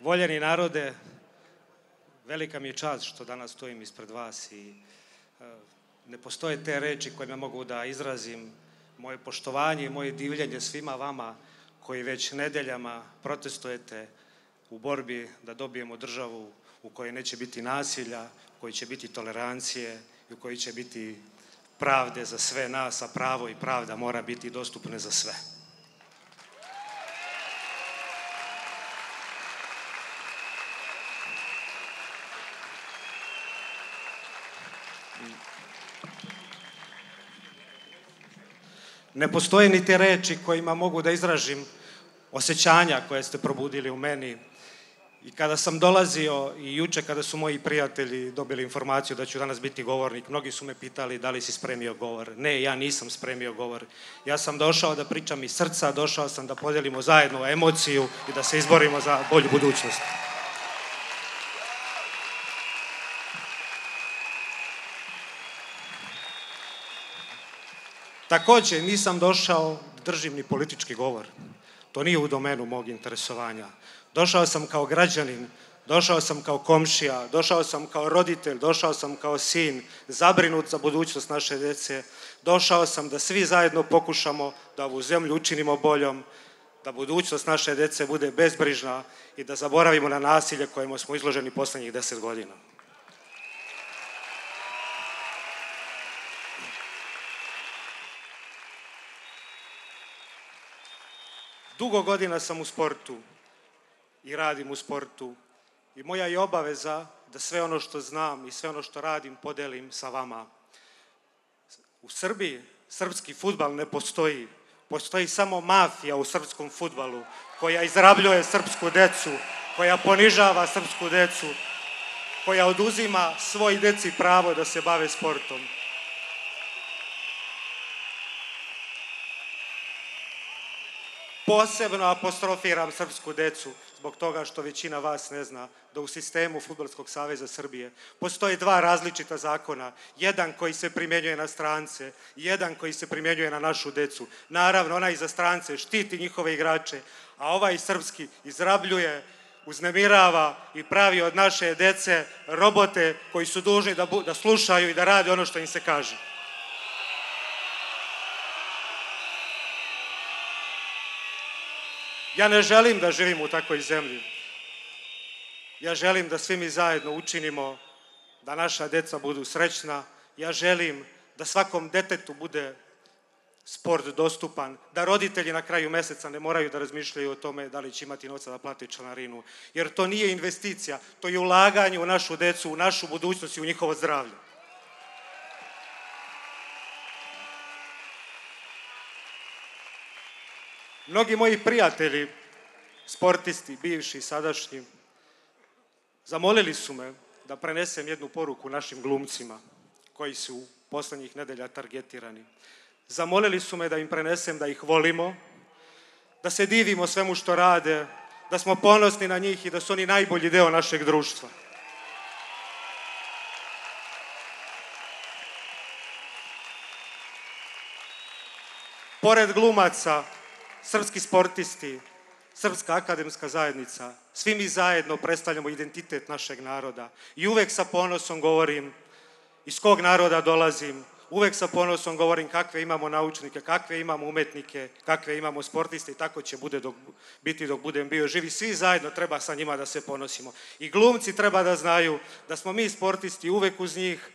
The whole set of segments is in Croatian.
Voljeni narode, velika mi je čast što danas stojim ispred vas i e, ne postoje te reči kojima mogu da izrazim moje poštovanje i moje divljenje svima vama koji već nedeljama protestujete u borbi da dobijemo državu u kojoj neće biti nasilja, u kojoj će biti tolerancije i u kojoj će biti pravde za sve nas, a pravo i pravda mora biti dostupne za sve. Ne postoje ni te reči kojima mogu da izražim osjećanja koje ste probudili u meni. I kada sam dolazio i juče kada su moji prijatelji dobili informaciju da ću danas biti govornik, mnogi su me pitali da li si spremio govor. Ne, ja nisam spremio govor. Ja sam došao da pričam iz srca, došao sam da podijelimo zajedno emociju i da se izborimo za bolju budućnost. Također nisam došao držim ni politički govor. To nije u domenu mog interesovanja. Došao sam kao građanin, došao sam kao komšija, došao sam kao roditelj, došao sam kao sin, zabrinut za budućnost naše djece. Došao sam da svi zajedno pokušamo da ovu zemlju učinimo boljom, da budućnost naše djece bude bezbrižna i da zaboravimo na nasilje kojemu smo izloženi posljednjih deset godina. Dugo godina sam u sportu i radim u sportu i moja je obaveza da sve ono što znam i sve ono što radim podelim sa vama. U Srbiji srpski futbal ne postoji. Postoji samo mafija u srpskom futbalu koja izrabljuje srpsku decu, koja ponižava srpsku decu, koja oduzima svoj deci pravo da se bave sportom. Posebno apostrofiram srpsku decu zbog toga što većina vas ne zna da u sistemu Futbolskog saveza Srbije postoje dva različita zakona. Jedan koji se primjenjuje na strance, jedan koji se primjenjuje na našu decu. Naravno, onaj za strance štiti njihove igrače, a ovaj srpski izrabljuje, uznemirava i pravi od naše dece robote koji su dužni da, da slušaju i da rade ono što im se kaže. Ja ne želim da živim u takvoj zemlji. Ja želim da svi mi zajedno učinimo da naša deca budu srećna. Ja želim da svakom detetu bude sport dostupan, da roditelji na kraju mjeseca ne moraju da razmišljaju o tome da li će imati novca da plati članarinu. Jer to nije investicija, to je ulaganje u našu decu, u našu budućnost i u njihovo zdravlje. Mnogi moji prijatelji, sportisti, bivši, sadašnji, zamolili su me da prenesem jednu poruku našim glumcima koji su u posljednjih nedelja targetirani. Zamolili su me da im prenesem da ih volimo, da se divimo svemu što rade, da smo ponosni na njih i da su oni najbolji deo našeg društva. Pored glumaca, srpski sportisti, srpska akademska zajednica, svi mi zajedno predstavljamo identitet našeg naroda. I uvek sa ponosom govorim iz kog naroda dolazim, uvek sa ponosom govorim kakve imamo naučnike, kakve imamo umetnike, kakve imamo sportiste i tako će bude dok, biti dok budem bio živi. Svi zajedno treba sa njima da se ponosimo. I glumci treba da znaju da smo mi sportisti uvek uz njih,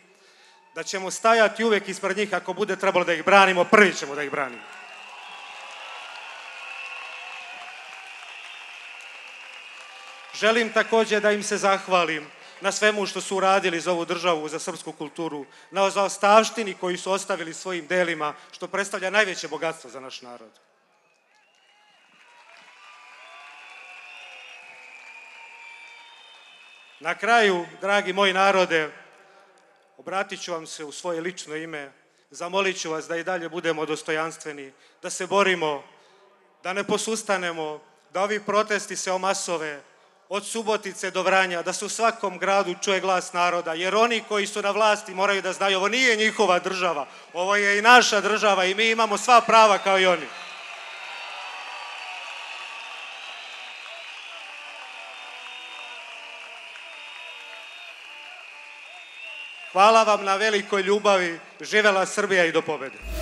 da ćemo stajati uvek ispred njih ako bude trebalo da ih branimo, prvi ćemo da ih branimo. Želim također da im se zahvalim na svemu što su uradili za ovu državu, za srpsku kulturu, na zaostavštini koju su ostavili svojim delima, što predstavlja najveće bogatstvo za naš narod. Na kraju, dragi moji narode, obratit ću vam se u svoje lično ime, zamolit ću vas da i dalje budemo dostojanstveni, da se borimo, da ne posustanemo, da ovi protesti se omasove, od Subotice do Vranja, da se u svakom gradu čuje glas naroda, jer oni koji su na vlasti moraju da znaju, ovo nije njihova država, ovo je i naša država i mi imamo sva prava kao i oni. Hvala vam na velikoj ljubavi, živela Srbija i do pobjede.